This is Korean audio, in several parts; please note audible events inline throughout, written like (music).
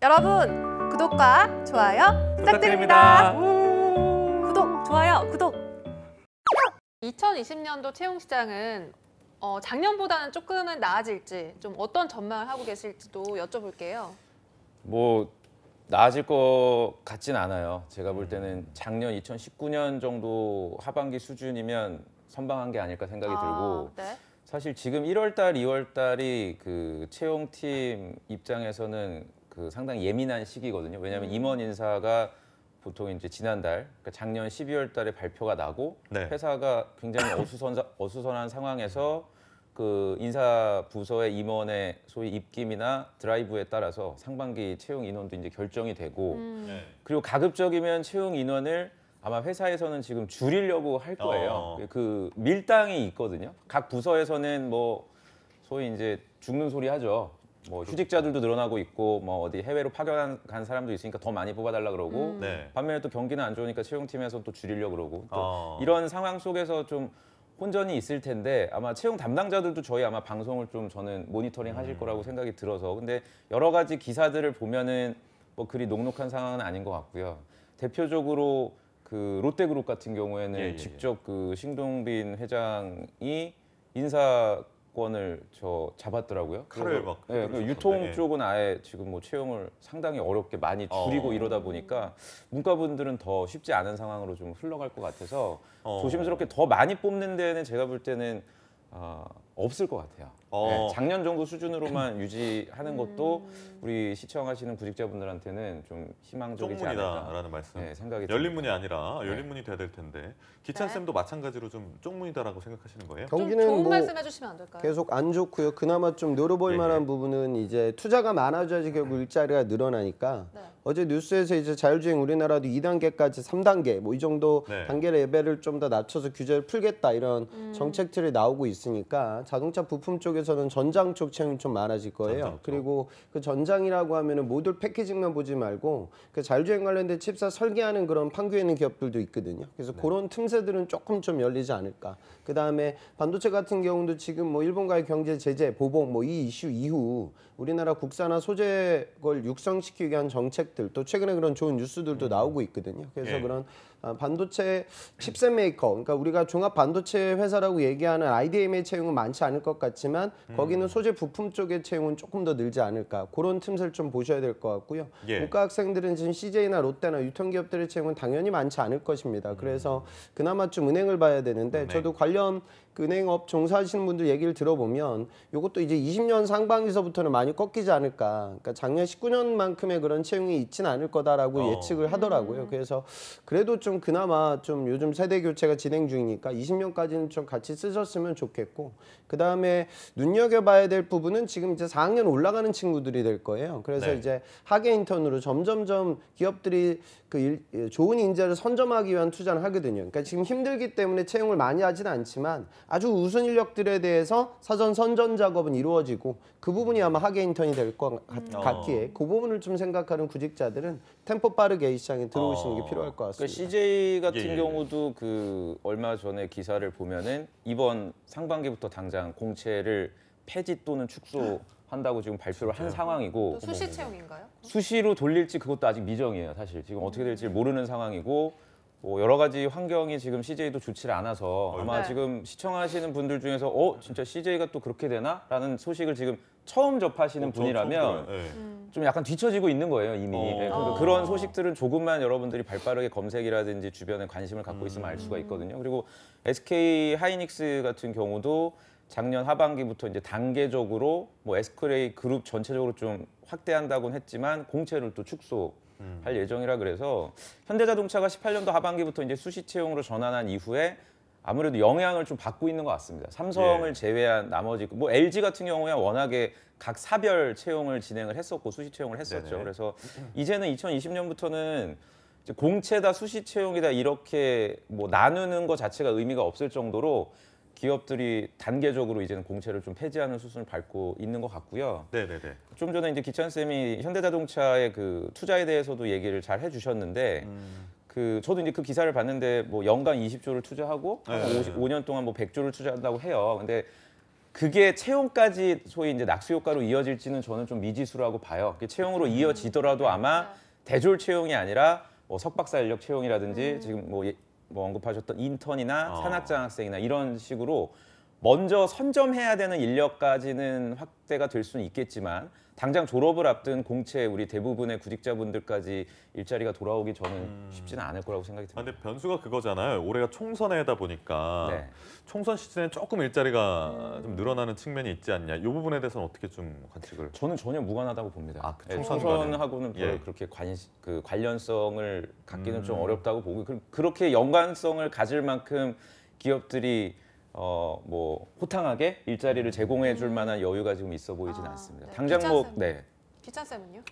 여러분 구독과 좋아요 부탁드립니다. 구독, 좋아요, 구독. 2020년도 채용 시장은 어, 작년보다는 조금은 나아질지 좀 어떤 전망을 하고 계실지도 여쭤볼게요. 뭐 나아질 것 같진 않아요. 제가 볼 때는 작년 2019년 정도 하반기 수준이면 선방한 게 아닐까 생각이 아, 들고 네. 사실 지금 1월 달, 2월 달이 그 채용팀 입장에서는 그 상당히 예민한 시기거든요. 왜냐하면 음. 임원 인사가 보통 이제 지난달, 그러니까 작년 12월 달에 발표가 나고 네. 회사가 굉장히 (coughs) 어수선, 어수선한 상황에서 그 인사 부서의 임원의 소위 입김이나 드라이브에 따라서 상반기 채용 인원도 이제 결정이 되고 음, 네. 그리고 가급적이면 채용 인원을 아마 회사에서는 지금 줄이려고 할 거예요. 어. 그 밀당이 있거든요. 각 부서에서는 뭐 소위 이제 죽는 소리 하죠. 뭐 휴직자들도 늘어나고 있고 뭐 어디 해외로 파견 간 사람도 있으니까 더 많이 뽑아달라 그러고 음. 네. 반면에 또 경기는 안 좋으니까 채용팀에서 또 줄이려고 그러고 또 어. 이런 상황 속에서 좀 혼전이 있을 텐데 아마 채용 담당자들도 저희 아마 방송을 좀 저는 모니터링 하실 음. 거라고 생각이 들어서 근데 여러 가지 기사들을 보면은 뭐 그리 녹록한 상황은 아닌 것 같고요. 대표적으로 그 롯데그룹 같은 경우에는 예, 예, 예. 직접 그 신동빈 회장이 인사 권을 저 잡았더라고요. 칼을 막 예, 그 유통 예. 쪽은 아예 지금 뭐 채용을 상당히 어렵게 많이 줄이고 어. 이러다 보니까 문과분들은 더 쉽지 않은 상황으로 좀 흘러갈 것 같아서 어. 조심스럽게 더 많이 뽑는 데는 제가 볼 때는 어, 없을 것 같아요. 어. 네, 작년 정도 수준으로만 (clears throat) 유지하는 것도 음. 우리 시청하시는 구직자분들한테는 좀 희망적이지 않을까 쪽문이다라는 말씀. 네, 생각이 열린. 문이 아니라 네. 열린 문이 돼야 될 텐데 기찬 네. 쌤도 마찬가지로 좀 쪽문이다라고 생각하시는 거예요? 좀 경기는 좋은 뭐 말씀 해 주시면 안 될까요? 계속 안 좋고요. 그나마 좀 노려볼 예, 만한 예. 부분은 이제 투자가 많아져야지 결국 일자리가 늘어나니까 네. 어제 뉴스에서 이제 자율주행 우리나라도 2단계까지 3단계 뭐 이 정도 네. 단계 레벨을 좀 더 낮춰서 규제를 풀겠다 이런 음. 정책들이 나오고 있으니까 자동차 부품 쪽에서는 전장 쪽 채용이 좀 많아질 거예요. 그리고 그 전장이라고 하면은 모듈 패키징만 보지 말고 그 자율주행 관련된 칩사 설계하는 그런 판교에 있는 기업들도 있거든요. 그래서 네. 그런 틈새들은 조금 좀 열리지 않을까. 그 다음에 반도체 같은 경우도 지금 뭐 일본과의 경제 제재, 보복 뭐 이 이슈 이후 우리나라 국산화 소재 걸 육성시키기 위한 정책들 또 최근에 그런 좋은 뉴스들도 나오고 있거든요. 그래서 예. 그런 아, 반도체 칩셋 메이커, 그러니까 우리가 종합 반도체 회사라고 얘기하는 IDM의 채용은 많지 않을 것 같지만 거기는 소재 부품 쪽의 채용은 조금 더 늘지 않을까. 그런 틈새를 좀 보셔야 될 것 같고요. 예. 문과 학생들은 지금 CJ나 롯데나 유통기업들의 채용은 당연히 많지 않을 것입니다. 그래서 그나마 좀 은행을 봐야 되는데 은행. 저도 관련 그 은행업 종사하시는 분들 얘기를 들어보면 이것도 이제 20년 상반기서부터는 많이 꺾이지 않을까. 그러니까 작년 19년만큼의 그런 채용이 있지는 않을 거다라고 어. 예측을 하더라고요. 그래서 그래도 좀 그나마 좀 요즘 세대 교체가 진행 중이니까 20년까지는 좀 같이 쓰셨으면 좋겠고 그 다음에 눈여겨봐야 될 부분은 지금 이제 4학년 올라가는 친구들이 될 거예요. 그래서 네. 이제 학예 인턴으로 점점점 기업들이 그 일- 예, 좋은 인재를 선점하기 위한 투자를 하거든요. 그러니까 지금 힘들기 때문에 채용을 많이 하지는 않지만 아주 우수 인력들에 대해서 사전 선전 작업은 이루어지고 그 부분이 아마 학예 인턴이 될것 어. 같기에 그 부분을 좀 생각하는 구직자들은 템포 빠르게 이 시장에 들어오시는 어. 게 필요할 것 그러니까 같습니다. CJ 같은 예, 예, 예. 경우도 그 얼마 전에 기사를 보면은 이번 상반기부터 당장 공채를 폐지 또는 축소 한다고 지금 발표를 한 상황이고 또 수시 채용인가요? 수시로 돌릴지 그것도 아직 미정이에요. 사실 지금 어떻게 될지 모르는 상황이고 뭐 여러 가지 환경이 지금 CJ도 좋지 않아서 아마 네. 지금 시청하시는 분들 중에서 어 진짜 CJ가 또 그렇게 되나?라는 소식을 지금 처음 접하시는 어, 저 분이라면. 예. 음. 좀 약간 뒤처지고 있는 거예요 이미 어. 예, 그러니까 어. 그런 소식들은 조금만 여러분들이 발빠르게 검색이라든지 주변에 관심을 갖고 있으면 알 음. 수가 있거든요 그리고 SK 하이닉스 같은 경우도 작년 하반기부터 이제 단계적으로 뭐 에스크레이 그룹 전체적으로 좀 확대한다고는 했지만 공채를 또 축소 음. 할 예정이라 그래서 현대자동차가 18년도 하반기부터 이제 수시 채용으로 전환한 이후에 아무래도 영향을 좀 받고 있는 것 같습니다. 삼성을 예. 제외한 나머지 뭐 LG 같은 경우에 워낙에 각 사별 채용을 진행을 했었고 수시 채용을 했었죠. 네네. 그래서 이제는 2020년부터는 공채다 수시 채용이다 이렇게 뭐 나누는 것 자체가 의미가 없을 정도로 기업들이 단계적으로 이제는 공채를 좀 폐지하는 수순을 밟고 있는 것 같고요. 네네네. 좀 전에 이제 기찬 쌤이 현대자동차의 그 투자에 대해서도 얘기를 잘 해주셨는데 음. 그 저도 이제 그 기사를 봤는데 뭐 연간 20조를 투자하고 한 네. 50, 5년 동안 뭐 100조를 투자한다고 해요. 근데 그게 채용까지 소위 이제 낙수 효과로 이어질지는 저는 좀 미지수라고 봐요. 채용으로 이어지더라도 아마 대졸 채용이 아니라 뭐 석박사 인력 채용이라든지 지금 뭐, 예- 뭐 언급하셨던 인턴이나 어. 산학장학생이나 이런 식으로 먼저 선점해야 되는 인력까지는 확대가 될 수는 있겠지만 당장 졸업을 앞둔 공채 우리 대부분의 구직자분들까지 일자리가 돌아오기 저는 쉽지는 않을 거라고 생각이 아, 듭니다. 근데 변수가 그거잖아요. 올해가 총선해다 보니까 네. 총선 시즌에 조금 일자리가 좀 늘어나는 측면이 있지 않냐. 이 부분에 대해서는 어떻게 좀 관측을? 저는 전혀 무관하다고 봅니다. 아, 그 예, 총선과는? 총선 하고는 별로 예. 그렇게 관, 그 관련성을 갖기는 좀 음. 어렵다고 보고 그- 그렇게 연관성을 가질 만큼 기업들이 어 뭐 호탕하게 일자리를 제공해 줄 만한 여유가 지금 있어 보이진 아, 않습니다. 네. 당장 뭐. 네. 기찬 쌤은요?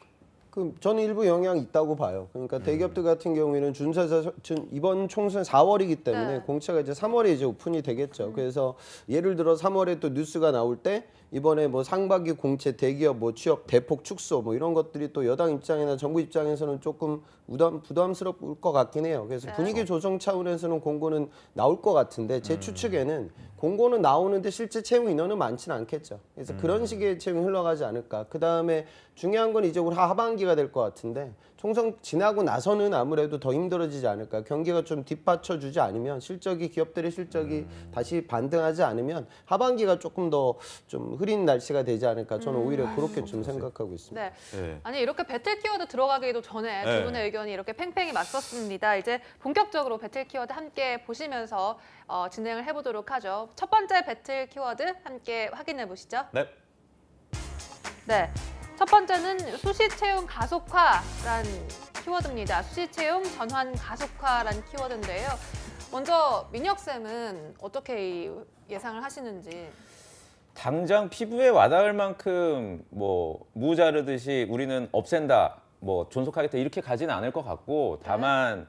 그 저는 일부 영향이 있다고 봐요. 음. 그러니까 대기업들 같은 경우에는 준사자 준- 이번 총선 4월이기 때문에 네. 공채가 이제 3월에 이제 오픈이 되겠죠. 그래서 예를 들어 3월에 또 뉴스가 나올 때 이번에 뭐 상반기 공채 대기업 뭐 취업 대폭 축소 뭐 이런 것들이 또 여당 입장이나 정부 입장에서는 조금 부담 부담스러울 것 같긴 해요. 그래서 네. 분위기 조성 차원에서는 공고는 나올 것 같은데 음. 제 추측에는 공고는 나오는데 실제 채용 인원은 많지는 않겠죠. 그래서 음. 그런 식의 채용이 흘러가지 않을까. 그 다음에 중요한 건 이제 우리 하반기 가 될 것 같은데 총선 지나고 나서는 아무래도 더 힘들어지지 않을까. 경기가 좀 뒷받쳐 주지 않으면 실적이 기업들의 실적이 음. 다시 반등하지 않으면 하반기가 조금 더 좀 흐린 날씨가 되지 않을까. 저는 음. 오히려 그렇게 좀 생각하고 있습니다. 네. 예. 아니 이렇게 배틀 키워드 들어가기도 전에 네. 두 분의 의견이 이렇게 팽팽히 맞섰습니다. 이제 본격적으로 배틀 키워드 함께 보시면서 어, 진행을 해보도록 하죠. 첫 번째 배틀 키워드 함께 확인해 보시죠. 네. 네. 첫 번째는 수시 채용 가속화란 키워드입니다. 수시 채용 전환 가속화란 키워드인데요. 먼저 민혁 쌤은 어떻게 이 예상을 하시는지. 당장 피부에 와닿을 만큼 뭐 무자르듯이 우리는 없앤다, 뭐 존속하겠다 이렇게 가지는 않을 것 같고 다만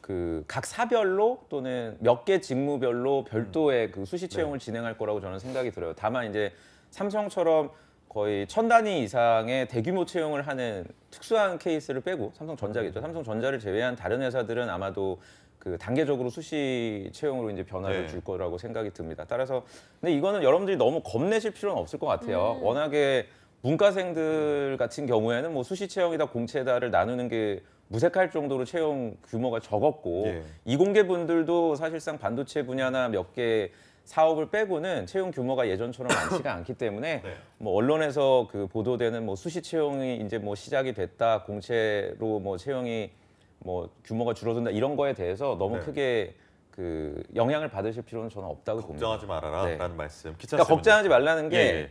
그각 사별로 또는 몇 개 직무별로 별도의 그 수시 채용을 진행할 거라고 저는 생각이 들어요. 다만 이제 삼성처럼 거의 천 단위 이상의 대규모 채용을 하는 특수한 케이스를 빼고 삼성전자겠죠. 삼성전자를 제외한 다른 회사들은 아마도 그 단계적으로 수시 채용으로 이제 변화를 네. 줄 거라고 생각이 듭니다. 따라서 근데 이거는 여러분들이 너무 겁내실 필요는 없을 것 같아요. 워낙에 문과생들 같은 경우에는 뭐 수시 채용이다 공채다를 나누는 게 무색할 정도로 채용 규모가 적었고 예. 이공계 분들도 사실상 반도체 분야나 몇개 사업을 빼고는 채용 규모가 예전처럼 많지가 않기 때문에 (laughs) 네. 뭐 언론에서 그 보도되는 뭐 수시 채용이 이제 뭐 시작이 됐다 공채로 뭐 채용이 뭐 규모가 줄어든다 이런 거에 대해서 너무 네. 크게 그 영향을 받으실 필요는 저는 없다고 봅니다. 걱정하지 말아라라는 네. 말씀. 그러니까 걱정하지 말라는 게 예,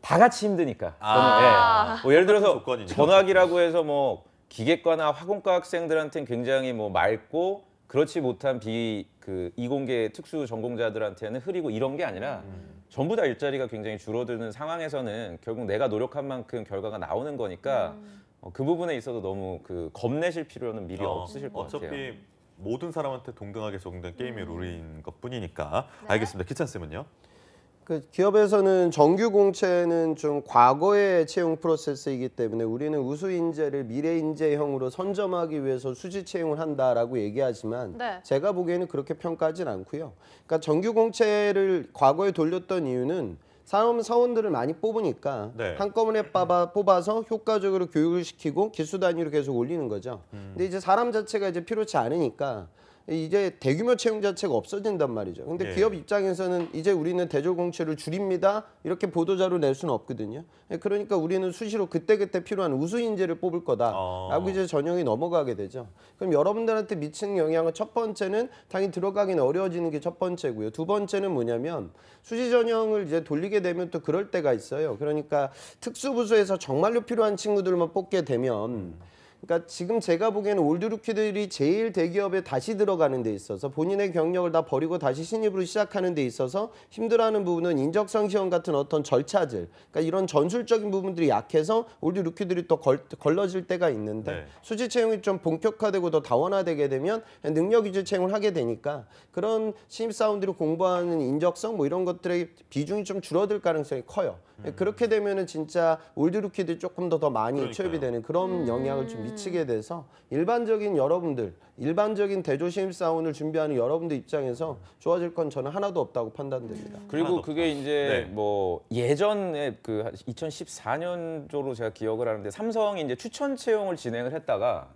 다 같이 힘드니까. 아. 저는, 예. 뭐 예를 들어서. 전화기라고 해서 뭐 기계과나 화공과 학생들한테는 굉장히 뭐 맑고 그렇지 못한 비 그 이공계 특수 전공자들한테는 흐리고 이런 게 아니라 음. 전부 다 일자리가 굉장히 줄어드는 상황에서는 결국 내가 노력한 만큼 결과가 나오는 거니까 어, 그 부분에 있어서 너무 그 겁내실 필요는 미리 어, 없으실 것 어차피 같아요. 모든 사람한테 동등하게 적용된 게임의 음. 룰인 것뿐이니까 네. 알겠습니다. 기찬 쌤은요? 그 기업에서는 정규 공채는 좀 과거의 채용 프로세스이기 때문에 우리는 우수 인재를 미래 인재형으로 선점하기 위해서 수지 채용을 한다라고 얘기하지만 네. 제가 보기에는 그렇게 평가하진 않고요. 그러니까 정규 공채를 과거에 돌렸던 이유는 사업 사원들을 많이 뽑으니까 네. 한꺼번에 뽑아, 뽑아서 효과적으로 교육을 시키고 기수 단위로 계속 올리는 거죠. 근데 이제 사람 자체가 이제 필요치 않으니까 이제 대규모 채용 자체가 없어진단 말이죠. 근데 예. 기업 입장에서는 이제 우리는 대졸 공채를 줄입니다. 이렇게 보도자료 낼 수는 없거든요. 그러니까 우리는 수시로 그때그때 필요한 우수 인재를 뽑을 거다라고 어. 이제 전형이 넘어가게 되죠. 그럼 여러분들한테 미치는 영향은 첫 번째는 당연히 들어가기는 어려워지는 게 첫 번째고요. 두 번째는 뭐냐면 수시 전형을 이제 돌리게 되면 또 그럴 때가 있어요. 그러니까 특수부서에서 정말로 필요한 친구들만 뽑게 되면 그러니까 지금 제가 보기에는 올드루키들이 제일 대기업에 다시 들어가는 데 있어서 본인의 경력을 다 버리고 다시 신입으로 시작하는 데 있어서 힘들어하는 부분은 인적성 시험 같은 어떤 절차들, 그러니까 이런 전술적인 부분들이 약해서 올드루키들이 또 걸, 걸러질 때가 있는데 네. 수지 채용이 좀 본격화되고 더 다원화되게 되면 능력 위주 채용을 하게 되니까 그런 신입 사원들이 공부하는 인적성 뭐 이런 것들의 비중이 좀 줄어들 가능성이 커요. 예, 그렇게 되면은 진짜 old rookie들이 조금 더 더 많이 그러니까요. 취업이 되는 그런 영향을 좀 미치게 돼서 일반적인 여러분들 일반적인 대졸 신입 사원을 준비하는 여러분들 입장에서 좋아질 건 저는 하나도 없다고 판단됩니다. 그리고 그게 이제 네. 뭐 예전에 그 2014년도로 제가 기억을 하는데 삼성이 이제 추천 채용을 진행을 했다가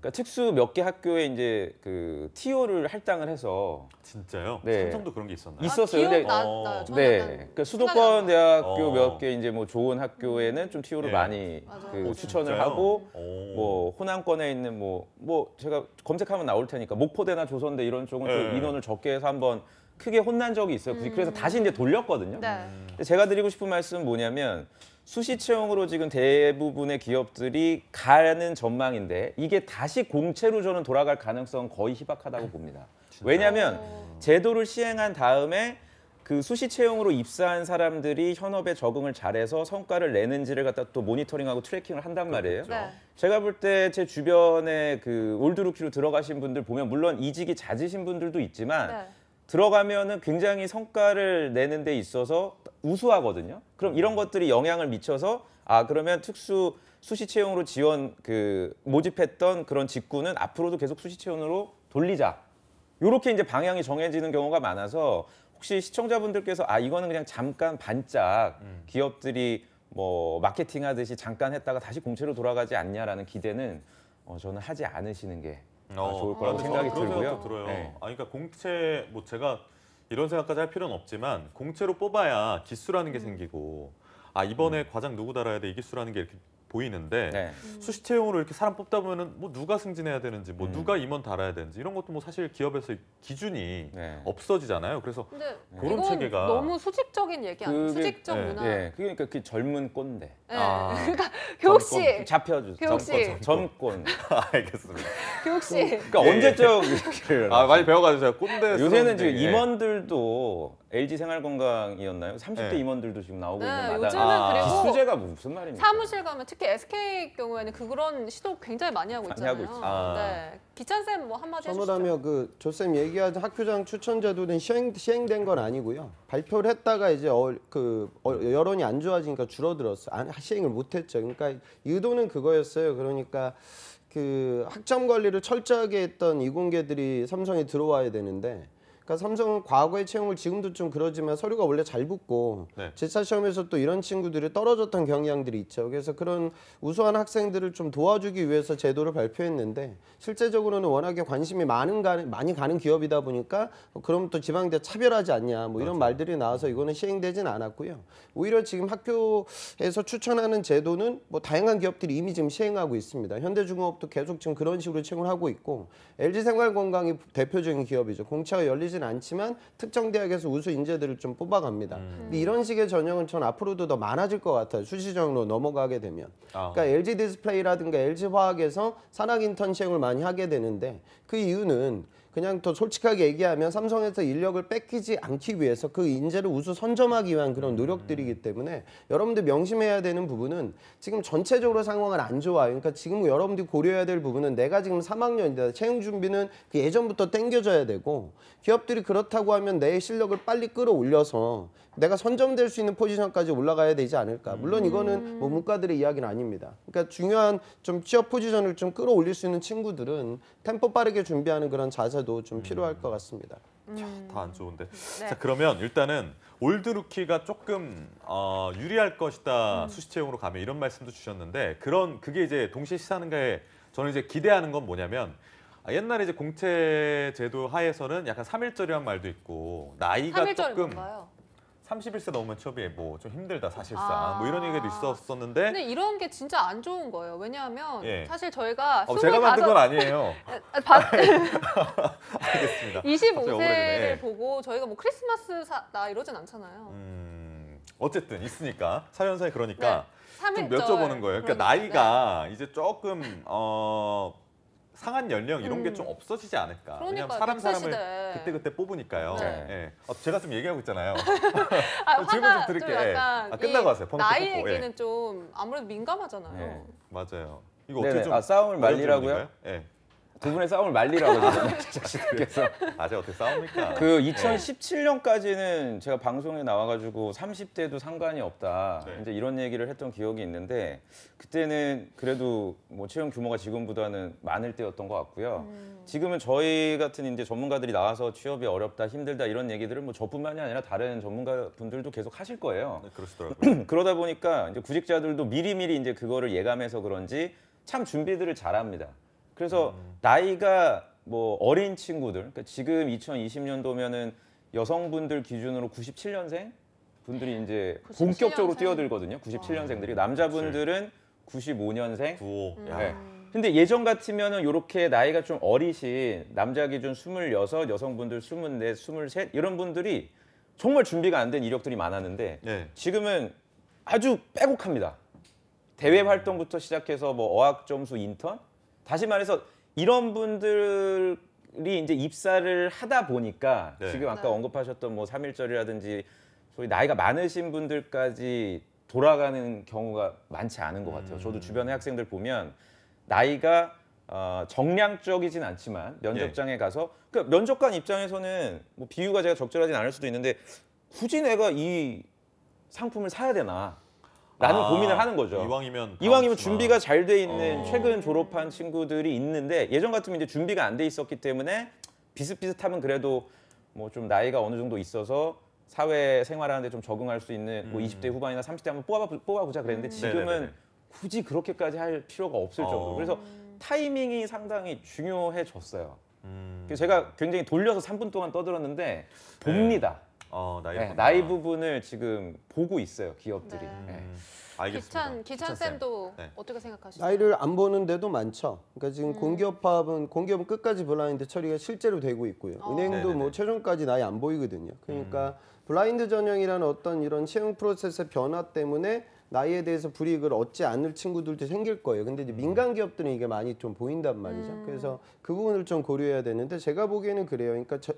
그러니까 특수 몇 개 학교에 이제 그 TO를 할당을 해서 진짜요? 네. 삼성도 그런 게 있었나요? 있었어요. 근데- 기억나요. 저는 네, 약간 그 생각이 수도권 나요. 대학교 어. 몇 개 이제 뭐 좋은 학교에는 좀 TO를 예. 많이 맞아요. 그. 추천을 진짜요? 하고 오. 뭐 호남권에 있는 뭐 뭐 제가 검색하면 나올 테니까 목포대나 조선대 이런 쪽은 예. 또 인원을 적게 해서 한번 크게 혼난 적이 있어요. 그래서 다시 이제 돌렸거든요. 네. 근데 제가 드리고 싶은 말씀은 뭐냐면 수시 채용으로 지금 대부분의 기업들이 가는 전망인데 이게 다시 공채로 저는 돌아갈 가능성은 거의 희박하다고 봅니다. 왜냐하면 제도를 시행한 다음에 그 수시 채용으로 입사한 사람들이 현업에 적응을 잘해서 성과를 내는지를 갖다 또 모니터링하고 트래킹을 한단 말이에요. 그렇겠죠. 네. 제가 볼 때 제 주변에 그 올드루키로 들어가신 분들 보면 물론 이직이 잦으신 분들도 있지만 네. 들어가면은 굉장히 성과를 내는 데 있어서 우수하거든요. 그럼 이런 것들이 영향을 미쳐서 아 그러면 특수 수시 채용으로 지원 그 모집했던 그런 직군은 앞으로도 계속 수시 채용으로 돌리자. 요렇게 이제 방향이 정해지는 경우가 많아서 혹시 시청자분들께서 아 이거는 그냥 잠깐 반짝 기업들이 뭐 마케팅 하듯이 잠깐 했다가 다시 공채로 돌아가지 않냐라는 기대는 어, 저는 하지 않으시는 게 어, 좋을 거라고 저는 생각이 그런 들고요. 생각도 들어요. 네. 아, 그러니까 공채 뭐 제가 이런 생각까지 할 필요는 없지만 공채로 뽑아야 기수라는 음. 게 생기고 아 이번에 과장 누구 달아야 돼 이 기수라는 게 이렇게 보이는데 네. 수시 채용으로 이렇게 사람 뽑다 보면은 뭐 누가 승진해야 되는지 뭐 음. 누가 임원 달아야 되는지 이런 것도 뭐 사실 기업에서 기준이 네. 없어지잖아요. 그래서 근데 그런 체계가 너무 수직적인 얘기 아니에요? 그게- 수직적 네. 문화. 예, 그러니까 그 젊은 꼰대. 네. 아. (laughs) 그러니까 교육 씨, 젊권, 잡혀 주세요. 교육 씨. 젊권. 알겠습니다. 교육 씨. 그러니까 예. 언제적 아 많이 배워 가지고 제가 꼰대 요새는 지금 예. 임원들도 LG 생활건강이었나요? 30대 네. 임원들도 지금 나오고 네, 있는. 요즘은 아. 그리고 기수제가 무슨 말입니까? 사무실 가면 특히 SK 경우에는 그런 시도 굉장히 많이 하고 많이 있잖아요. 하고 있죠. 아. 네. 기찬 쌤뭐 한마디 해주시죠. 선호라며 그 조쌤 얘기하던 학교장 추천 제도는 시행, 시행된 건 아니고요. 발표를 했다가 이제 어, 그 어, 여론이 안 좋아지니까 줄어들었어. 안, 시행을 못했죠. 그러니까 의도는 그거였어요. 그러니까 그 학점 관리를 철저하게 했던 이공계들이 삼성에 들어와야 되는데. 그러니까 삼성은 과거의 채용을 지금도 좀 그러지만 서류가 원래 잘 붙고 네. 제차 시험에서 또 이런 친구들이 떨어졌던 경향들이 있죠. 그래서 그런 우수한 학생들을 좀 도와주기 위해서 제도를 발표했는데 실제적으로는 워낙에 관심이 많은 가, 많이 가는 기업이다 보니까 그럼 또 지방대 차별하지 않냐 뭐 이런 말들이 나와서 이거는 시행되진 않았고요. 오히려 지금 학교에서 추천하는 제도는 뭐 다양한 기업들이 이미 지금 시행하고 있습니다. 현대중공업도 계속 지금 그런 식으로 채용을 하고 있고 LG 생활건강이 대표적인 기업이죠. 공채가 열리 진 않지만 특정 대학에서 우수 인재들을 좀 뽑아갑니다. 근데 이런 식의 전형은 전 앞으로도 더 많아질 것 같아요. 수시 전형으로 넘어가게 되면. 아. 그러니까 LG 디스플레이라든가 LG 화학에서 산학 인턴 채용을 많이 하게 되는데 그 이유는 그냥 더 솔직하게 얘기하면 삼성에서 인력을 뺏기지 않기 위해서 그 인재를 우수 선점하기 위한 그런 노력들이기 때문에 여러분들 명심해야 되는 부분은 지금 전체적으로 상황은 안 좋아요. 그러니까 지금 여러분들이 고려해야 될 부분은 내가 지금 3학년이다. 채용 준비는 그 예전부터 땡겨져야 되고 기업들이 그렇다고 하면 내 실력을 빨리 끌어올려서 내가 선점될 수 있는 포지션까지 올라가야 되지 않을까. 물론 이거는 뭐 문과들의 이야기는 아닙니다. 그러니까 중요한 좀 취업 포지션을 좀 끌어올릴 수 있는 친구들은 템포 빠르게 준비하는 그런 자세도 좀 필요할 것 같습니다. 다안 좋은데. 네. 자 그러면 일단은 올드 루키가 조금 어, 유리할 것이다 음. 수시 채용으로 가면 이런 말씀도 주셨는데 그런 그게 이제 동시에 시사하는가에 저는 이제 기대하는 건 뭐냐면 아, 옛날에 이제 공채 제도 하에서는 약간 삼일절이란 말도 있고 나이가 3일절 조금 뭔가요? 31세 넘으면 취업이 뭐 좀 힘들다 사실상 아. 뭐 이런 얘기도 있었었는데 근데 이런 게 진짜 안 좋은 거예요. 왜냐하면 예. 사실 저희가 어, 제가 만든 건25 아니에요. (laughs) 아, 바- (laughs) 알겠습니다. 25세를 오래되네. 보고 저희가 뭐 크리스마스 나 이러진 않잖아요. 음, 어쨌든 있으니까 사연사에 그러니까 좀 3일절. 여쭤보는 거예요. 그러니까 그러니까, 나이가 이제 조금 어 상한 연령 이런 게 음. 좀 없어지지 않을까. 왜냐면 사람 사람을. 그때 그때 뽑으니까요. 네. 예. 어, 제가 좀 얘기하고 있잖아요. 아, (laughs) 질문 좀좀 드릴게요. 예. 약간 아, 끝나고 이 하세요. 번호 나이 끊고, 예. 얘기는 좀 아무래도 민감하잖아요. 네. 맞아요. 이거 네네. 어떻게 좀 아, 싸움을 말리라고요? 예. 두 분의 싸움을 말리라고 하잖아요, (laughs) 자식들께서. 아재 어떻게 싸웁니까? 그 2017년까지는 제가 방송에 나와가지고 30대도 상관이 없다 네. 이제 이런 얘기를 했던 기억이 있는데 그때는 그래도 뭐 채용 규모가 지금보다는 많을 때였던 것 같고요. 지금은 저희 같은 이제 전문가들이 나와서 취업이 어렵다 힘들다 이런 얘기들을 뭐 저뿐만이 아니라 다른 전문가 분들도 계속 하실 거예요. 네, 그러시더라고요. (clears throat) 그러다 보니까 이제 구직자들도 미리미리 이제 그거를 예감해서 그런지 참 준비들을 잘합니다. 그래서 나이가 뭐 어린 친구들, 그러니까 지금 2020년도면은 여성분들 기준으로 97년생 분들이 이제 97년생. 본격적으로 뛰어들거든요. 97년생들이 남자분들은 95년생. 구호. 야. 네. 근데 예전 같으면은 이렇게 나이가 좀 어리신 남자 기준 26, 여성분들 24, 23 이런 분들이 정말 준비가 안 된 이력들이 많았는데 네. 지금은 아주 빼곡합니다. 대외 활동부터 시작해서 뭐 어학 점수 인턴 다시 말해서 이런 분들이 이제 입사를 하다 보니까 네. 지금 아까 네. 언급하셨던 뭐 3일절이라든지 소위 나이가 많으신 분들까지 돌아가는 경우가 많지 않은 것 같아요. 저도 주변의 학생들 보면 나이가 어, 정량적이진 않지만 면접장에 가서 그 면접관 입장에서는 뭐 비유가 제가 적절하진 않을 수도 있는데 굳이 내가 이 상품을 사야 되나? 라는 아, 고민을 하는 거죠. 이왕이면 이왕이면 준비가 잘 돼 있는 어. 최근 졸업한 친구들이 있는데 예전 같으면 이제 준비가 안 돼 있었기 때문에 비슷비슷하면 그래도 뭐 좀 나이가 어느 정도 있어서 사회 생활하는데 좀 적응할 수 있는 뭐 20대 후반이나 30대 한번 뽑아 뽑아보자 그랬는데 지금은 음. 네네네. 굳이 그렇게까지 할 필요가 없을 어. 정도로 그래서 타이밍이 상당히 중요해졌어요. 음. 그래서 제가 굉장히 돌려서 3분 동안 떠들었는데 봅니다. 어, 나이 네, 나이 부분을 지금 보고 있어요 기업들이. 네. 네. 음, 알겠습니다. 기찬 기찬 쌤. 쌤도 네. 어떻게 생각하시죠? 나이를 안 보는 데도 많죠. 그러니까 지금 음. 공기업 파업은 공기업은 끝까지 블라인드 처리가 실제로 되고 있고요. 어. 은행도 네네네. 뭐 최종까지 나이 안 보이거든요. 그러니까 블라인드 전형이라는 어떤 이런 채용 프로세스의 변화 때문에 나이에 대해서 불이익을 얻지 않을 친구들도 생길 거예요. 근데 이제 민간 기업들은 이게 많이 좀 보인단 말이죠. 음. 그래서 그 부분을 좀 고려해야 되는데 제가 보기에는 그래요. 그러니까 저,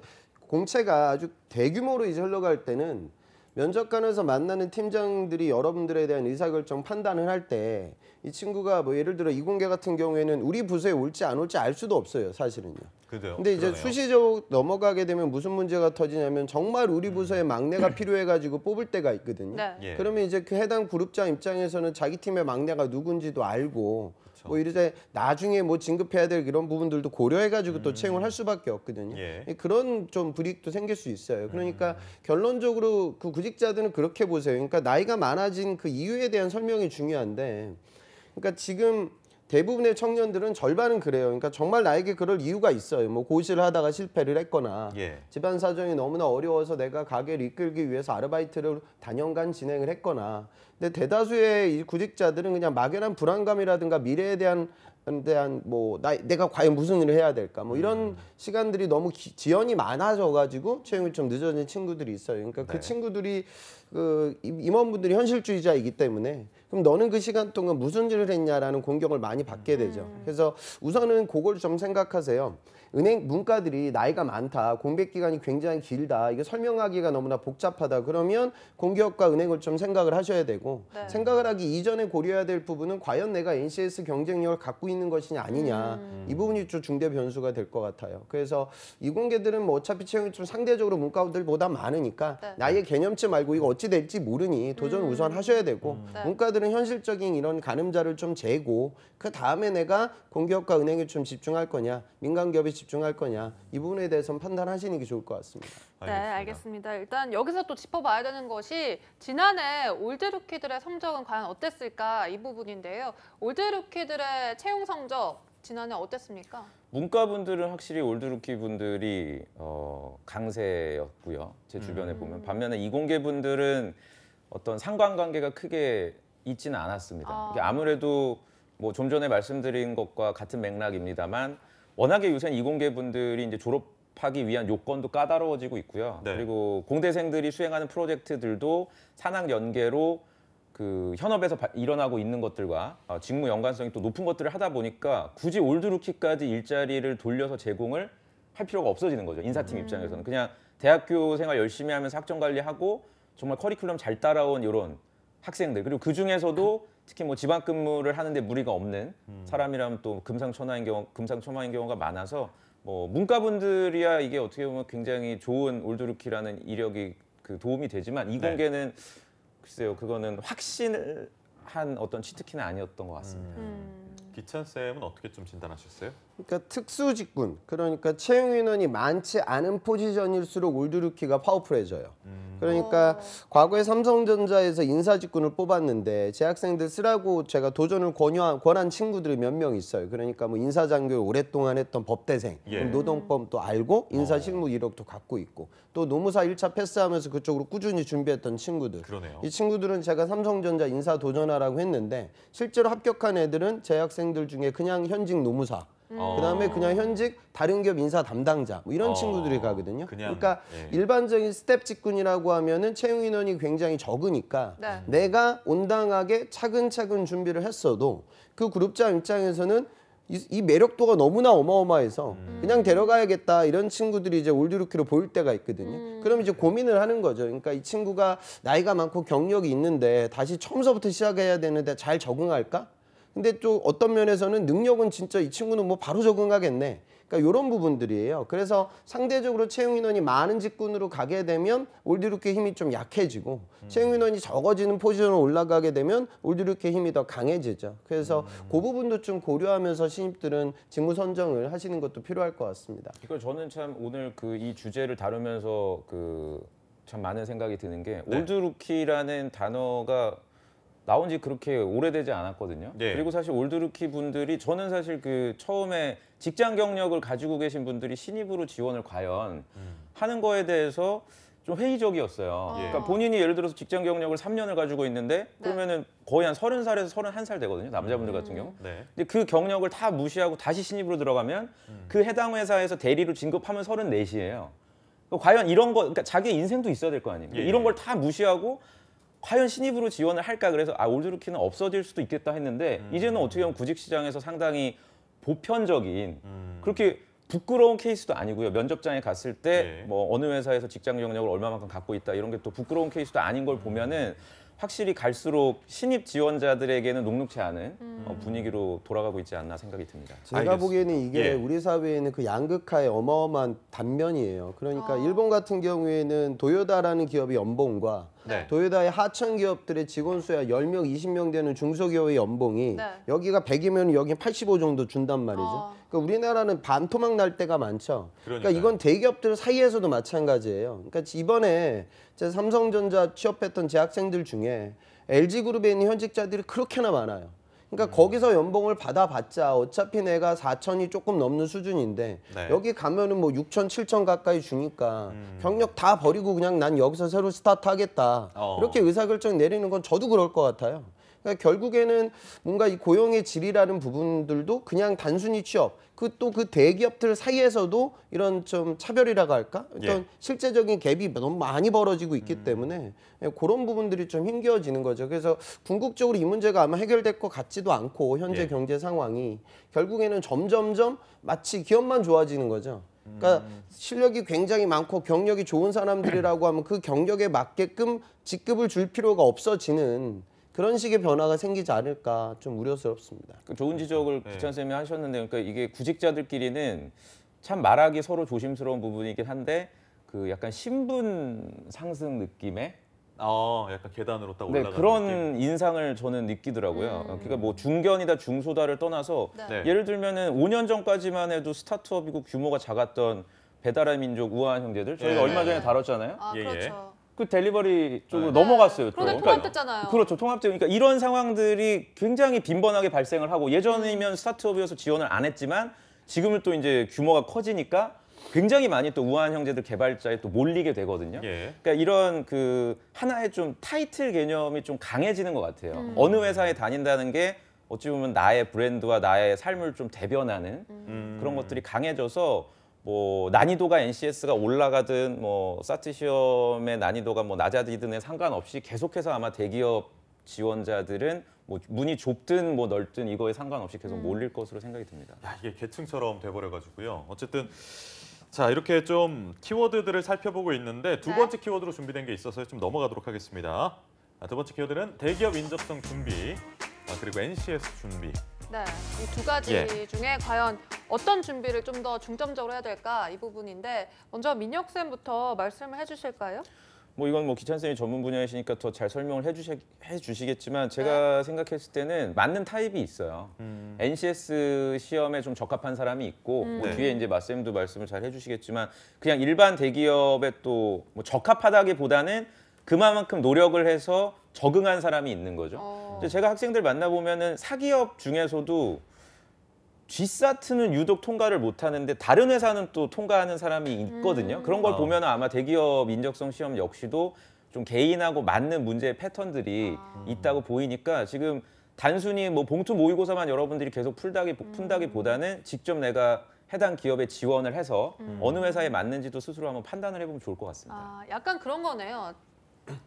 공채가 아주 대규모로 이제 흘러갈 때는 면접관에서 만나는 팀장들이 여러분들에 대한 의사결정 판단을 할 때 이 친구가 뭐 예를 들어 이공계 같은 경우에는 우리 부서에 올지 안 올지 알 수도 없어요, 사실은요. 그래요. 근데 이제 그러네요. 수시적 넘어가게 되면 무슨 문제가 터지냐면 정말 음. 우리 부서에 막내가 필요해가지고 뽑을 때가 있거든요. 네. 예. 그러면 이제 그 해당 그룹장 입장에서는 자기 팀의 막내가 누군지도 알고 그쵸. 뭐 이제 나중에 뭐 진급해야 될 이런 부분들도 고려해가지고 또 채용을 할 수밖에 없거든요. 음. 예. 그런 좀 불이익도 생길 수 있어요. 그러니까 음. 결론적으로 그 구직자들은 그렇게 보세요. 그러니까 나이가 많아진 그 이유에 대한 설명이 중요한데, 그러니까 지금 대부분의 청년들은 절반은 그래요. 그러니까 정말 나에게 그럴 이유가 있어요. 뭐 고시를 하다가 실패를 했거나 예. 집안 사정이 너무나 어려워서 내가 가게를 이끌기 위해서 아르바이트를 단연간 진행을 했거나 근데 대다수의 이 구직자들은 그냥 막연한 불안감이라든가 미래에 대한 대한 뭐 나, 내가 과연 무슨 일을 해야 될까 뭐 이런 음. 시간들이 너무 기- 지연이 많아져 가지고 채용이 좀 늦어진 친구들이 있어요. 그러니까 네. 그 친구들이 그 임- 임원분들이 현실주의자이기 때문에 그럼 너는 그 시간 동안 무슨 일을 했냐라는 공격을 많이 받게 되죠. 그래서 우선은 그걸 좀 생각하세요. 은행 문과들이 나이가 많다, 공백 기간이 굉장히 길다, 이게 설명하기가 너무나 복잡하다. 그러면 공기업과 은행을 좀 생각을 하셔야 되고 네. 생각을 하기 이전에 고려해야 될 부분은 과연 내가 NCS 경쟁력을 갖고 있는 것이냐 아니냐 음. 이 부분이 좀 중대 변수가 될 것 같아요. 그래서 이공계들은 뭐 어차피 채용이 좀 상대적으로 문과들보다 많으니까 네. 나이의 개념치 말고 이거 어찌 될지 모르니 도전 을 우선 하셔야 되고 네. 문과들은 현실적인 이런 가늠자를 좀 재고 그 다음에 내가 공기업과 은행에 좀 집중할 거냐 민간 기업에 집중할 거냐 이 부분에 대해서는 판단하시는 게 좋을 것 같습니다. 네, 알겠습니다. 일단 여기서 또 짚어봐야 되는 것이 지난해 올드루키들의 성적은 과연 어땠을까 이 부분인데요. 올드루키들의 채용 성적 지난해 어땠습니까? 문과분들은 확실히 old rookie 분들이 어, 강세였고요. 제 음. 주변에 보면 반면에 이공계 분들은 어떤 상관관계가 크게 있지는 않았습니다. 아. 이게 아무래도 뭐 좀 전에 말씀드린 것과 같은 맥락입니다만 워낙에 요새 이공계 분들이 이제 졸업하기 위한 요건도 까다로워지고 있고요. 네. 그리고 공대생들이 수행하는 프로젝트들도 산학 연계로 그 현업에서 바- 일어나고 있는 것들과 어, 직무 연관성이 또 높은 것들을 하다 보니까 굳이 old rookie까지 일자리를 돌려서 제공을 할 필요가 없어지는 거죠. 인사팀 입장에서는 그냥 대학교 생활 열심히 하면서 학점 관리하고 정말 커리큘럼 잘 따라온 이런 학생들 그리고 그 중에서도 (laughs) 특히 뭐 지방 근무를 하는데 무리가 없는 사람이라면 또 금상첨화인 경우 금상첨화인 경우가 많아서 뭐 문과분들이야 이게 어떻게 보면 굉장히 좋은 올드루키라는 이력이 그 도움이 되지만 이 네. 공개는 글쎄요 그거는 확신을 한 어떤 취특기는 아니었던 것 같습니다. 음. 기찬 쌤은 어떻게 좀 진단하셨어요? 그러니까 특수 직군 그러니까 채용 인원이 많지 않은 포지션일수록 old rookie가 powerful해져요. 그러니까 어. 과거에 삼성전자에서 인사 직군을 뽑았는데 재학생들 쓰라고 제가 도전을 권유한 권한 친구들이 몇 명 있어요. 그러니까 뭐 인사 장교를 오랫동안 했던 법대생, 예. 노동법도 알고 인사 어. 실무 이력도 갖고 있고 또 노무사 1차 패스하면서 그쪽으로 꾸준히 준비했던 친구들. 그러네요. 이 친구들은 제가 삼성전자 인사 도전하라고 했는데 실제로 합격한 애들은 재학생들 중에 그냥 현직 노무사 어. 그다음에 그냥 현직 다른 기업 인사 담당자 뭐 이런 어, 친구들이 가거든요. 그냥, 그러니까 예. 일반적인 스텝 직군이라고 하면은 채용 인원이 굉장히 적으니까 네. 내가 온당하게 차근차근 준비를 했어도 그 그룹장 입장에서는 이, 이 매력도가 너무나 어마어마해서 음. 그냥 데려가야겠다 이런 친구들이 이제 old rookie로 보일 때가 있거든요. 음. 그럼 이제 고민을 하는 거죠. 그러니까 이 친구가 나이가 많고 경력이 있는데 다시 처음서부터 시작해야 되는데 잘 적응할까? 근데 또 어떤 면에서는 능력은 진짜 이 친구는 뭐 바로 적응하겠네. 그러니까 이런 부분들이에요. 그래서 상대적으로 채용 인원이 많은 직군으로 가게 되면 올드루키의 힘이 좀 약해지고 채용 인원이 적어지는 포지션으로 올라가게 되면 올드루키의 힘이 더 강해지죠. 그래서 그 부분도 좀 고려하면서 신입들은 직무 선정을 하시는 것도 필요할 것 같습니다. 이거 저는 참 오늘 그 이 주제를 다루면서 그 참 많은 생각이 드는 게 네. 올드루키라는 단어가 나온 지 그렇게 오래되지 않았거든요. 네. 그리고 사실 old rookie 분들이 저는 사실 그 처음에 직장 경력을 가지고 계신 분들이 신입으로 지원을 과연 하는 거에 대해서 좀 회의적이었어요. 예. 그러니까 본인이 예를 들어서 직장 경력을 3년을 가지고 있는데 그러면은 거의 한 30살에서 31살 되거든요. 남자분들 같은 경우. 네. 근데 그 경력을 다 무시하고 다시 신입으로 들어가면 그 해당 회사에서 대리로 진급하면 34이에요. 과연 이런 거, 그러니까 자기 인생도 있어야 될 거 아닙니까? 예, 예. 이런 걸 다 무시하고 과연 신입으로 지원을 할까? 그래서 아 올드루키는 없어질 수도 있겠다 했는데 이제는 어떻게 보면 구직 시장에서 상당히 보편적인 음. 그렇게 부끄러운 케이스도 아니고요. 면접장에 갔을 때 예. 뭐 어느 회사에서 직장 경력을 얼마만큼 갖고 있다 이런 게 또 부끄러운 케이스도 아닌 걸 보면은 확실히 갈수록 신입 지원자들에게는 녹록치 않은 어, 분위기로 돌아가고 있지 않나 생각이 듭니다. 제가 알겠습니다. 보기에는 이게 예. 우리 사회에는 그 양극화의 어마어마한 단면이에요. 그러니까 아. 일본 같은 경우에는 도요다라는 기업의 연봉과 네. 도요다의 하청 기업들의 직원 수야 10명, 20명 되는 중소기업의 연봉이 네. 여기가 100이면 여기 85 정도 준단 말이죠. 어. 그러니까 우리나라는 반토막 날 때가 많죠. 그러니까 그러니까요. 이건 대기업들 사이에서도 마찬가지예요. 그러니까 이번에 제 삼성전자 취업했던 재학생들 중에 LG그룹에 있는 현직자들이 그렇게나 많아요. 그러니까 거기서 연봉을 받아봤자 어차피 내가 4천이 조금 넘는 수준인데 네. 여기 가면은 뭐 6천, 7천 가까이 주니까 경력 다 버리고 그냥 난 여기서 새로 스타트 하겠다. 어. 이렇게 의사결정 내리는 건 저도 그럴 것 같아요. 그러니까 결국에는 뭔가 이 고용의 질이라는 부분들도 그냥 단순히 취업, 그 또 그 대기업들 사이에서도 이런 좀 차별이라고 할까? 어떤 예. 실제적인 갭이 너무 많이 벌어지고 있기 때문에 예, 그런 부분들이 좀 힘겨워지는 거죠. 그래서 궁극적으로 이 문제가 아마 해결될 것 같지도 않고 현재 예. 경제 상황이 결국에는 점점점 마치 기업만 좋아지는 거죠. 그러니까 실력이 굉장히 많고 경력이 좋은 사람들이라고 하면 그 경력에 맞게끔 직급을 줄 필요가 없어지는 그런 식의 변화가 생기지 않을까 좀 우려스럽습니다. 그 좋은 지적을 네. 기찬 쌤이 하셨는데 그러니까 이게 구직자들끼리는 참 말하기 서로 조심스러운 부분이긴 한데 그 약간 신분 상승 느낌의 어, 약간 계단으로 딱 네, 올라가는 그런 느낌. 인상을 저는 느끼더라고요. 음. 그러니까 뭐 중견이다 중소다를 떠나서 네. 네. 예를 들면은 5년 전까지만 해도 스타트업이고 규모가 작았던 배달의 민족 우아한 형제들 저희가 네. 얼마 전에 다뤘잖아요. 아, 예, 예. 그렇죠. 그 델리버리 쪽으로 네. 넘어갔어요. 또. 그런데 통합됐잖아요. 그렇죠. 통합제. 그러니까 이런 상황들이 굉장히 빈번하게 발생을 하고 예전이면 스타트업이어서 지원을 안 했지만 지금은 또 이제 규모가 커지니까 굉장히 많이 또 우아한 형제들 개발자에 또 몰리게 되거든요. 예. 그러니까 이런 그 하나의 좀 타이틀 개념이 좀 강해지는 것 같아요. 음. 어느 회사에 다닌다는 게 어찌 보면 나의 브랜드와 나의 삶을 좀 대변하는 음. 그런 것들이 강해져서 뭐 난이도가 NCS가 올라가든 뭐 사트 시험의 난이도가 뭐 낮아지든에 상관없이 계속해서 아마 대기업 지원자들은 뭐 문이 좁든 뭐 넓든 이거에 상관없이 계속 음. 몰릴 것으로 생각이 듭니다. 야, 이게 계층처럼 돼버려가지고요. 어쨌든 자 이렇게 좀 키워드들을 살펴보고 있는데 두 네. 번째 키워드로 준비된 게 있어서 좀 넘어가도록 하겠습니다. 자, 두 번째 키워드는 대기업 인접성 준비. 아, 그리고 NCS 준비. 네, 이 두 가지 예. 중에 과연 어떤 준비를 좀 더 중점적으로 해야 될까 이 부분인데 먼저 민혁 쌤부터 말씀을 해주실까요? 뭐 이건 뭐 기찬 쌤이 전문 분야이시니까 더 잘 설명을 해주시, 해주시겠지만 제가 생각했을 때는 맞는 타입이 있어요. 음. NCS 시험에 좀 적합한 사람이 있고 음. 뭐 네. 뒤에 이제 맞쌤도 말씀을 잘 해주시겠지만 그냥 일반 대기업에 또 뭐 적합하다기보다는 그만큼 노력을 해서 적응한 사람이 있는 거죠. 어, 제가 학생들 만나 보면은 사기업 중에서도 G사트는 유독 통과를 못 하는데 다른 회사는 또 통과하는 사람이 있거든요. 음. 그런 걸 어. 보면 아마 대기업 인적성 시험 역시도 좀 개인하고 맞는 문제 패턴들이 아. 있다고 보이니까 지금 단순히 뭐 봉투 모의고사만 여러분들이 계속 풀다기 음. 푼다기보다는 직접 내가 해당 기업에 지원을 해서 음. 어느 회사에 맞는지도 스스로 한번 판단을 해보면 좋을 것 같습니다. 아, 약간 그런 거네요.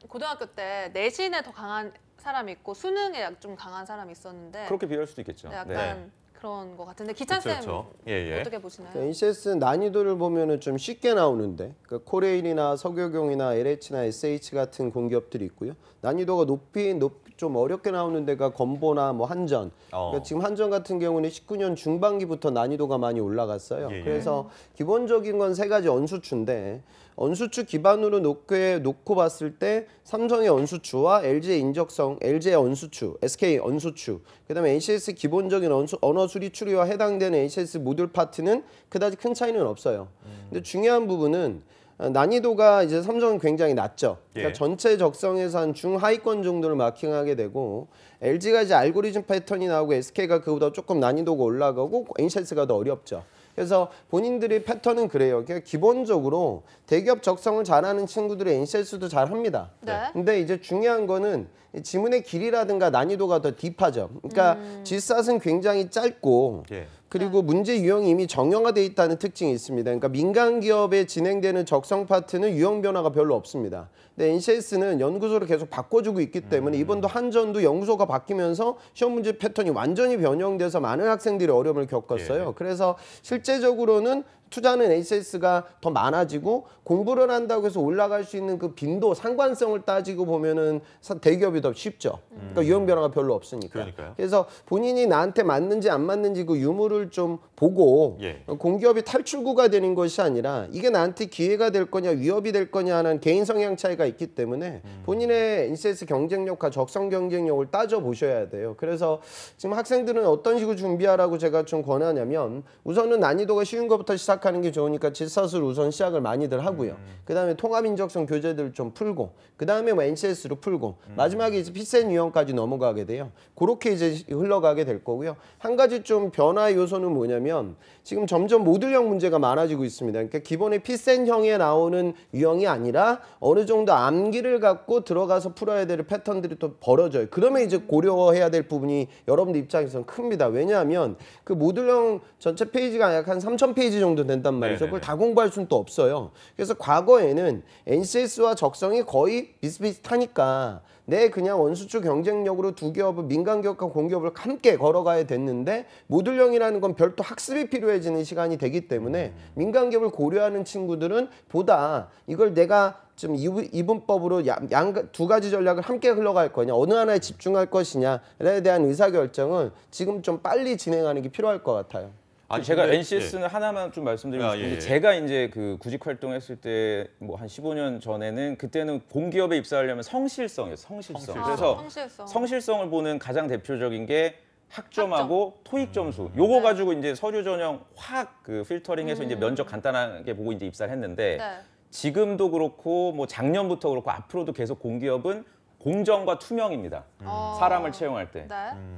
고등학교 때 내신에 더 강한 사람이 있고 수능에 좀 강한 사람이 있었는데 그렇게 비할 수도 있겠죠. 네, 네. 약간 그런 것 같은데 기찬 쌤 그렇죠. 예, 예. 어떻게 보시나요? NCS 난이도를 보면은 좀 쉽게 나오는데 그러니까 코레일이나 서교경이나 LH나 SH 같은 공기업들이 있고요. 난이도가 높이 높, 좀 어렵게 나오는 데가 건보나 뭐 한전. 어. 그러니까 지금 한전 같은 경우는 19년 중반기부터 난이도가 많이 올라갔어요. 예, 예. 그래서 기본적인 건 세 가지 언수추인데 언수추 기반으로 놓고, 놓고 봤을 때 삼성의 언수추와 LG의 인적성, LG의 언수추, SK 언수추, 그다음에 NCS 기본적인 언수, 언어 수리 추리와 해당되는 NCS 모듈 파트는 그다지 큰 차이는 없어요. 근데 중요한 부분은 어, 난이도가 이제 삼성은 굉장히 낮죠. 그러니까 예. 전체 적성에서 한 중하위권 정도를 마킹하게 되고 LG가 이제 알고리즘 패턴이 나오고 SK가 그보다 조금 난이도가 올라가고 NCS가 더 어렵죠. 그래서 본인들의 패턴은 그래요. 그러니까 기본적으로 대기업 적성을 잘하는 친구들은 NCS도 잘합니다. 네. 근데 이제 중요한 거는 이 지문의 길이라든가 난이도가 더 딥하죠. 그러니까 G샷은 굉장히 짧고 예. 그리고 문제 유형이 이미 정형화돼 있다는 특징이 있습니다. 그러니까 민간 기업에 진행되는 적성 파트는 유형 변화가 별로 없습니다. 근데 NCS는 연구소를 계속 바꿔주고 있기 때문에 이번도 한전도 연구소가 바뀌면서 시험 문제 패턴이 완전히 변형돼서 많은 학생들이 어려움을 겪었어요. 예. 그래서 실제적으로는 투자는 NCS가 더 많아지고 공부를 한다고 해서 올라갈 수 있는 그 빈도 상관성을 따지고 보면은 사- 대기업이 더 쉽죠. 그러니까 유형 변화가 별로 없으니까. 그러니까요. 그래서 본인이 나한테 맞는지 안 맞는지 그 유무를 좀 보고 예. 공기업이 탈출구가 되는 것이 아니라 이게 나한테 기회가 될 거냐 위협이 될 거냐 하는 개인 성향 차이가 있기 때문에 본인의 NCS 경쟁력과 적성 경쟁력을 따져 보셔야 돼요. 그래서 지금 학생들은 어떤 식으로 준비하라고 제가 좀 권하냐면 우선은 난이도가 쉬운 것부터 시작 하는 게 좋으니까 질서술 우선 시작을 많이들 하고요. 그 다음에 통합 인적성 교재들 좀 풀고 그 다음에 뭐 NCS로 풀고 마지막에 이제 피센 유형까지 넘어가게 돼요. 그렇게 이제 흘러가게 될 거고요. 한 가지 좀 변화 요소는 뭐냐면 지금 점점 모듈형 문제가 많아지고 있습니다. 그러니까 기본의 피센형에 나오는 유형이 아니라 어느 정도 암기를 갖고 들어가서 풀어야 될 패턴들이 또 벌어져요. 그러면 이제 고려해야 될 부분이 여러분들 입장에서는 큽니다. 왜냐하면 그 모듈형 전체 페이지가 약 한 3천 페이지 정도 된단 말이죠. 그걸 네네네. 다 공부할 수는 또 없어요. 그래서 과거에는 NCS와 적성이 거의 비슷비슷하니까 내 그냥 one source 경쟁력으로 두 기업을 민간 기업과 공기업을 함께 걸어가야 됐는데 모듈형이라는 건 별도 학습이 필요해지는 시간이 되기 때문에 민간 기업을 고려하는 친구들은 보다 이걸 내가 좀 이분- 이분법으로 양 두 가지 전략을 함께 흘러갈 거냐 어느 하나에 집중할 것이냐에 대한 의사 결정을 지금 좀 빨리 진행하는 게 필요할 것 같아요. 아니, 제가 근데- NCS는 하나만 좀 말씀드리고 아, 싶은 예, 게 예. 제가 이제 그 구직 활동했을 때 뭐 한 15년 전에는 그때는 공기업에 입사하려면 성실성이에요. 성실성. 성실성. 아, 그래서 성실성. 성실성을 보는 가장 대표적인 게 학점하고 토익 점수. 요거 네. 가지고 이제 서류 전형 확 그 필터링해서 이제 음. 면접 간단하게 보고 이제 입사를 했는데 네. 지금도 그렇고 뭐 작년부터 그렇고 앞으로도 계속 공기업은 공정과 투명입니다. 어, 사람을 채용할 때. 네.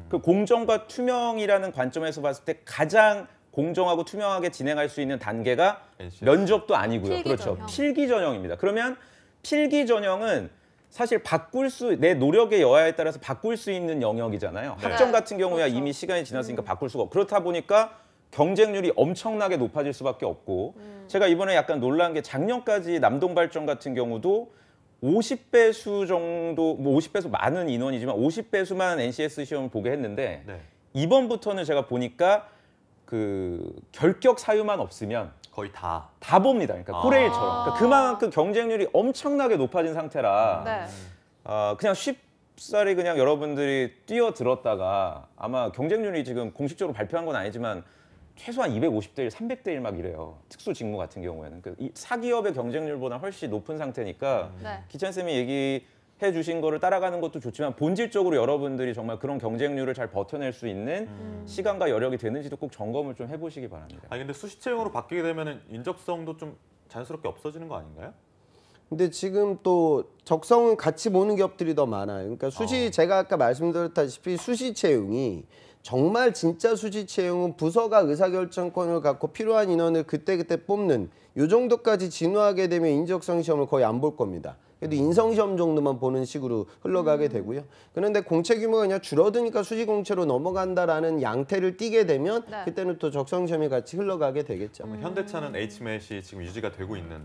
그 공정과 투명이라는 관점에서 봤을 때 가장 공정하고 투명하게 진행할 수 있는 단계가 NCS. 면접도 아니고요. 필기 그렇죠. 전형. 필기 전형입니다. 그러면 필기 전형은 사실 바꿀 수 내 노력의 여하에 따라서 바꿀 수 있는 영역이잖아요. 네. 학점 같은 경우야 그렇죠. 이미 시간이 지났으니까 바꿀 수가 없고 그렇다 보니까 경쟁률이 엄청나게 높아질 수밖에 없고 음. 제가 이번에 약간 놀란 게 작년까지 남동발전 같은 경우도 50배수 정도 뭐 50배수 많은 인원이지만 50배수만 NCS 시험을 보게 했는데 네. 이번부터는 제가 보니까 그 결격 사유만 없으면 거의 다. 다 봅니다. 그러니까 아. 코레일처럼 그러니까 그만큼 경쟁률이 엄청나게 높아진 상태라 네. 아, 그냥 쉽 쉽사리 그냥 여러분들이 뛰어들었다가 아마 경쟁률이 지금 공식적으로 발표한 건 아니지만 최소한 250대 1, 300대 1 막 이래요. 특수 직무 같은 경우에는 그 이 사기업의 경쟁률보다 훨씬 높은 상태니까 네. 기찬 쌤이 얘기 해 주신 거를 따라가는 것도 좋지만 본질적으로 여러분들이 정말 그런 경쟁률을 잘 버텨낼 수 있는 시간과 여력이 되는지도 꼭 점검을 좀 해보시기 바랍니다. 아니 근데 수시 채용으로 바뀌게 되면 인적성도 좀 자연스럽게 없어지는 거 아닌가요? 근데 지금 또 적성은 같이 보는 기업들이 더 많아요. 그러니까 수시 제가 아까 말씀드렸다시피 수시 채용이 정말 진짜 수시 채용은 부서가 의사결정권을 갖고 필요한 인원을 그때그때 뽑는 요 정도까지 진화하게 되면 인적성 시험을 거의 안 볼 겁니다. 그래도 인성 시험 정도만 보는 식으로 흘러가게 되고요. 그런데 공채 규모가 그냥 줄어드니까 수시 공채로 넘어간다라는 양태를 띠게 되면 네. 그때는 또 적성 시험이 같이 흘러가게 되겠죠. 그러면 현대차는 HMET이 지금 유지가 되고 있는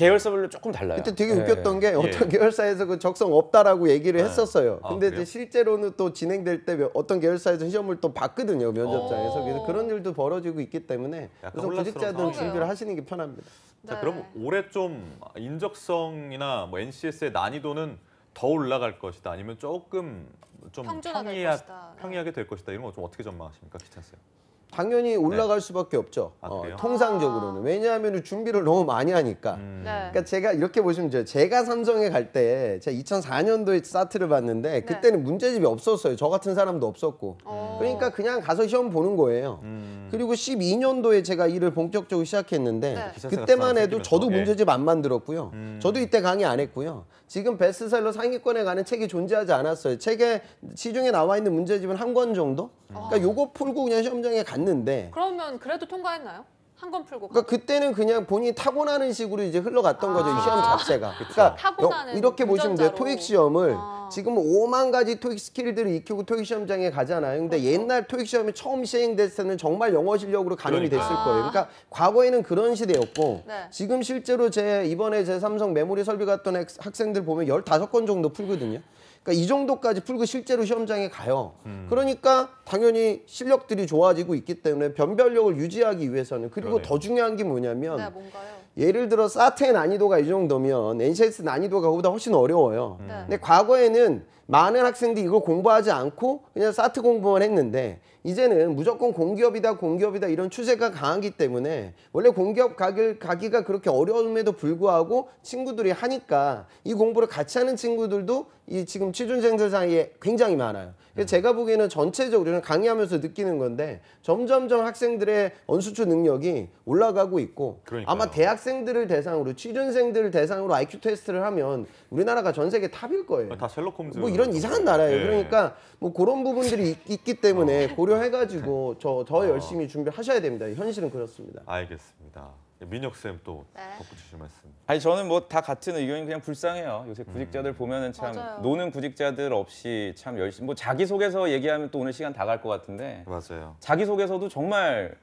계열사별로 조금 달라요. 그때 되게 네. 웃겼던 게 어떤 계열사에서 그 적성 없다라고 얘기를 네. 했었어요. 아, 근데? 이제 실제로는 또 진행될 때 어떤 계열사에서 시험을 또 봤거든요 면접장에서 오. 그래서 그런 일도 벌어지고 있기 때문에 구직자들은 상황이에요. 준비를 하시는 게 편합니다. 자 네. 그럼 올해 좀 인적성이나 뭐 NCS의 난이도는 더 올라갈 것이다 아니면 조금 좀 평준화될 평이하, 것이다. 네. 평이하게 될 것이다 이런 거 좀 어떻게 전망하십니까 기찬 쌤? 당연히 올라갈 수밖에 없죠. 아, 어? 통상적으로는 왜냐하면 준비를 너무 많이 하니까. 음. 네. 그러니까 제가 이렇게 보시면 돼요. 제가 삼성에 갈 때 제가 2004년도에 사트를 봤는데 그때는 문제집이 없었어요. 저 같은 사람도 없었고. 어. 그러니까 그냥 가서 시험 보는 거예요. 음. 그리고 12년도에 제가 일을 본격적으로 시작했는데 네. 기사세가 그때만 잘 해도 저도 예. 문제집 안 만들었고요. 음. 저도 이때 강의 안 했고요. 지금 베스트셀러 상위권에 가는 책이 존재하지 않았어요. 책에 시중에 나와 있는 문제집은 한 권 정도? 그러니까 요거 풀고 그냥 시험장에 갔는데 그러면 그래도 통과했나요? 한 건 풀고. 그러니까 그때는 그냥 본인이 타고나는 식으로 이제 흘러갔던 거죠. 이 아. 시험 자체가. 그러니까 타고나는 여- 이렇게 보시면 돼요. 운전자로. 토익 시험을 아. 지금 5만 가지 토익 스킬들을 익히고 토익 시험장에 가잖아요. 근데 그렇죠. 옛날 토익 시험이 처음 시행됐을 때는 정말 영어 실력으로 가늠이 그러니까요. 됐을 거예요. 그러니까 과거에는 그런 시대였고 네. 지금 실제로 제 이번에 제 삼성 메모리 설비 갔던 학- 학생들 보면 15건 정도 풀거든요. 그러니까 이 정도까지 풀고 실제로 시험장에 가요. 음. 그러니까 당연히 실력들이 좋아지고 있기 때문에 변별력을 유지하기 위해서는 그리고 그러네요. 더 중요한 게 뭐냐면 네, 뭔가요? 예를 들어 사트의 난이도가 이 정도면 NCS 난이도가 그보다 훨씬 어려워요. 네. 근데 과거에는 많은 학생들이 이걸 공부하지 않고 그냥 사트 공부만 했는데 이제는 무조건 공기업이다 공기업이다 이런 추세가 강하기 때문에 원래 공기업 가기, 가기가 그렇게 어려움에도 불구하고 친구들이 하니까 이 공부를 같이 하는 친구들도 이 지금 취준생들 사이에 굉장히 많아요. 그래서 제가 보기에는 전체적으로 저는 강의하면서 느끼는 건데 점점점 학생들의 언수추 능력이 올라가고 있고 그러니까요. 아마 대학생들을 대상으로 취준생들을 대상으로 IQ 테스트를 하면 우리나라가 전 세계 탑일 거예요. 다 셜록 홈즈 뭐 이런 이상한 나라예요. 예. 그러니까 뭐 그런 부분들이 있, 기 때문에 고려해가지고 저더 어. 열심히 준비하셔야 됩니다. 현실은 그렇습니다. 알겠습니다. 민혁 쌤또 네. 덧붙이실 말씀. 아니 저는 뭐 다 같은 의견이 그냥 불쌍해요. 요새 구직자들 보면은 참 맞아요. 노는 구직자들 없이 참 열심히 뭐 자기 소개서 얘기하면 또 오늘 시간 다 갈 것 같은데 맞아요. 자기 소개서도 정말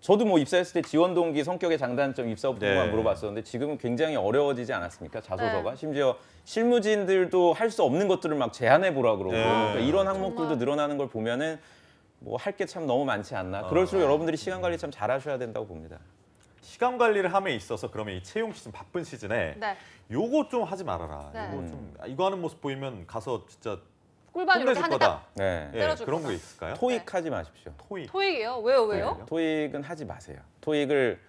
저도 뭐 입사했을 때 지원 동기 성격의 장단점 입사부터만 네. 물어봤었는데 지금은 굉장히 어려워지지 않았습니까 자소서가 네. 심지어 실무진들도 할 수 없는 것들을 막 제안해 보라 그러고 네. 그러니까 이런 항목들도 정말. 늘어나는 걸 보면은 뭐 할 게 참 너무 많지 않나 그럴수록 아. 여러분들이 시간 관리 참 잘하셔야 된다고 봅니다. 시간 관리를 함에 있어서 그러면 이 채용 시즌 바쁜 시즌에 네. 요거 좀 하지 말아라. 네. 요거 좀 아, 이거 하는 모습 보이면 가서 진짜 꿀반 이렇게 혼내줄 한대 거다. 딱. 네. 예, 때려줄 그런 거다. 거 있을까요? 토익 하지 마십시오. 토익. 토익이요? 왜요? 왜요? 네, 토익은 하지 마세요. 토익을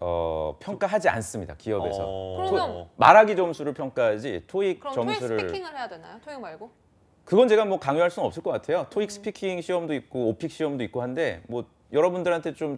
어, 평가하지 않습니다. 기업에서. 어, 그러면 어. 말하기 점수를 평가하지 토익 그럼 점수를 토익 speaking을 해야 되나요? 토익 말고? 그건 제가 뭐 강요할 수는 없을 것 같아요. 음. 토익 speaking 시험도 있고 OPIc 시험도 있고 한데 뭐 여러분들한테 좀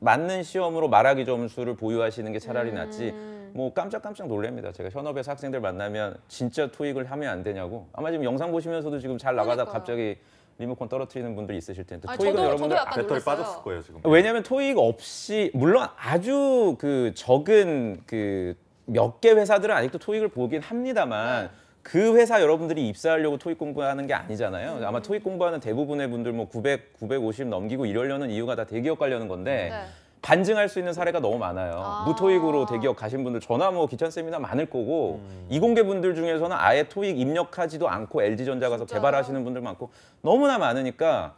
맞는 시험으로 말하기 점수를 보유하시는 게 차라리 낫지. 음. 뭐 깜짝깜짝 놀랍니다. 제가 현업에서 학생들 만나면 진짜 토익을 하면 안 되냐고. 아마 지금 영상 보시면서도 지금 잘 나가다 그러니까요. 갑자기 리모컨 떨어뜨리는 분들이 있으실 텐데 아니, 토익은 저도- 여러분들 저도 약간 배터리 놀랐어요. 빠졌을 거예요 지금. 왜냐하면 토익 없이 물론 아주 그 적은 그 몇 개 회사들은 아직도 토익을 보긴 합니다만 네. 그 회사 여러분들이 입사하려고 토익 공부하는 게 아니잖아요. 음. 아마 토익 공부하는 대부분의 분들 뭐 900, 950 넘기고 이러려는 이유가 다 대기업 가려는 건데 네. 반증할 수 있는 사례가 너무 많아요. 아. 무토익으로 대기업 가신 분들 저나 뭐 기찬 세미나 많을 거고 음. 이공계 분들 중에서는 아예 토익 입력하지도 않고 LG 전자 가서 진짜요? 개발하시는 분들 많고 너무나 많으니까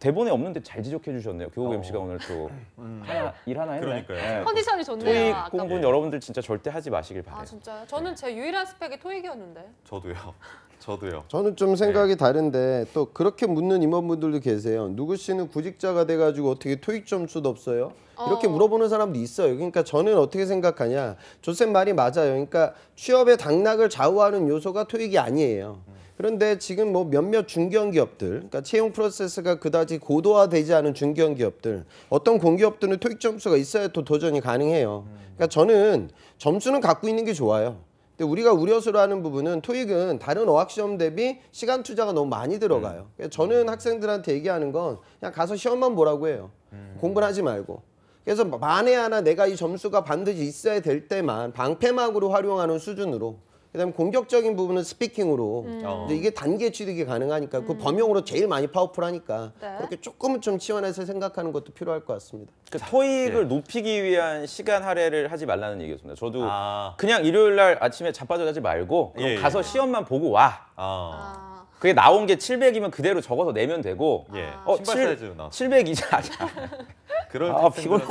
대본에 없는데 잘 지적해 주셨네요. 교복 어. MC가 오늘 또 (laughs) 하나 일 하나 했네. 그러니까요. 네. 컨디션이 좋네요. 아까보다. 공부는 여러분들 진짜 절대 하지 마시길 바래요. 아 진짜요? 저는 제 유일한 스펙이 토익이었는데. 저도요. (laughs) 저도요. 저는 좀 생각이 다른데 또 그렇게 묻는 임원분들도 계세요. 누구 씨는 구직자가 돼가지고 어떻게 토익 점수도 없어요? 이렇게 어. 물어보는 사람도 있어요. 그러니까 저는 어떻게 생각하냐? 조셉 말이 맞아요. 그러니까 취업의 당락을 좌우하는 요소가 토익이 아니에요. 그런데 지금 뭐 몇몇 중견 기업들, 그러니까 채용 프로세스가 그다지 고도화되지 않은 중견 기업들, 어떤 공기업들은 토익 점수가 있어야 또 도전이 가능해요. 그러니까 저는 점수는 갖고 있는 게 좋아요. 근데 우리가 우려스러워하는 부분은 토익은 다른 어학 시험 대비 시간 투자가 너무 많이 들어가요. 그래서 저는 학생들한테 얘기하는 건 그냥 가서 시험만 보라고 해요. 공부를 하지 말고. 그래서 만에 하나 내가 이 점수가 반드시 있어야 될 때만 방패막으로 활용하는 수준으로. 그다음에 공격적인 부분은 스피킹으로 어. 이제 이게 단계 취득이 가능하니까 그 범용으로 제일 많이 파워풀하니까 네. 그렇게 조금은 좀 치환해서 생각하는 것도 필요할 것 같습니다. 그 토익을 높이기 위한 시간 할애를 하지 말라는 얘기였습니다. 저도 아, 그냥 일요일 날 아침에 자빠져 자지 말고 예, 예. 가서 시험만 보고 와. 아, 아, 그게 나온 게 700이면 그대로 적어서 내면 되고 예. 어, 신발 칠- 사이즈 나. 700이자. (laughs) 그런 아, 피곤해.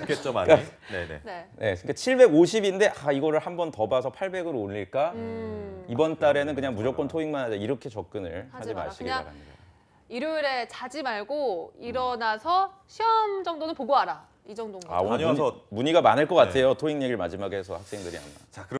있겠죠 많이. 네네. 네. 네, 그러니까 750인데 아 이거를 한 번 더 봐서 800으로 올릴까? 음, 이번 달에는 그냥 무조건 토익만 하자 이렇게 접근을 하지 하지. 마시기 그냥 바랍니다. 일요일에 자지 말고 일어나서 시험 정도는 보고 와라. 이 정도인 거죠. 아 오늘 문의, 문의가 많을 것 같아요. 토익 얘기를 마지막에 해서 학생들이 아마. 자, 그럼